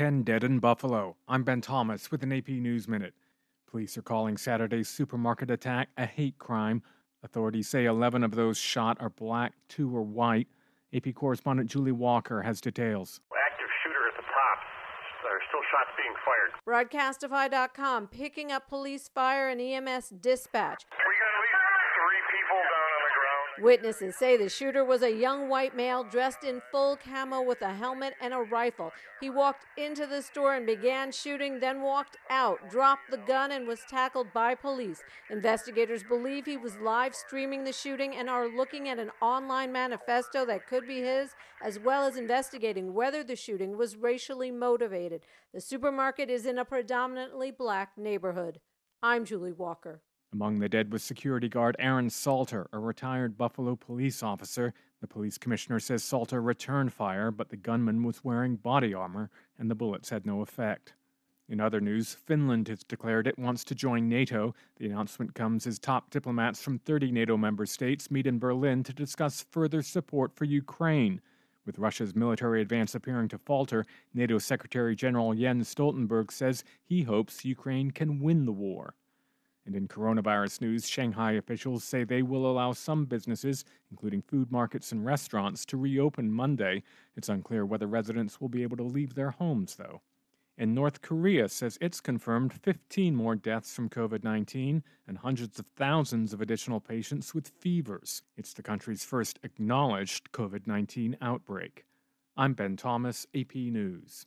10 dead in Buffalo. I'm Ben Thomas with an AP News Minute. Police are calling Saturday's supermarket attack a hate crime. Authorities say 11 of those shot are black, two are white. AP correspondent Julie Walker has details. Active shooter at the top. There are still shots being fired. Broadcastify.com picking up police fire and EMS dispatch. Witnesses say the shooter was a young white male dressed in full camo with a helmet and a rifle. He walked into the store and began shooting, then walked out, dropped the gun, and was tackled by police. Investigators believe he was live streaming the shooting and are looking at an online manifesto that could be his, as well as investigating whether the shooting was racially motivated. The supermarket is in a predominantly black neighborhood. I'm Julie Walker. Among the dead was security guard Aaron Salter, a retired Buffalo police officer. The police commissioner says Salter returned fire, but the gunman was wearing body armor and the bullets had no effect. In other news, Finland has declared it wants to join NATO. The announcement comes as top diplomats from 30 NATO member states meet in Berlin to discuss further support for Ukraine. With Russia's military advance appearing to falter, NATO Secretary General Jens Stoltenberg says he hopes Ukraine can win the war. And in coronavirus news, Shanghai officials say they will allow some businesses, including food markets and restaurants, to reopen Monday. It's unclear whether residents will be able to leave their homes, though. And North Korea says it's confirmed 15 more deaths from COVID 19 and hundreds of thousands of additional patients with fevers. It's the country's first acknowledged COVID 19 outbreak. I'm Ben Thomas, AP News.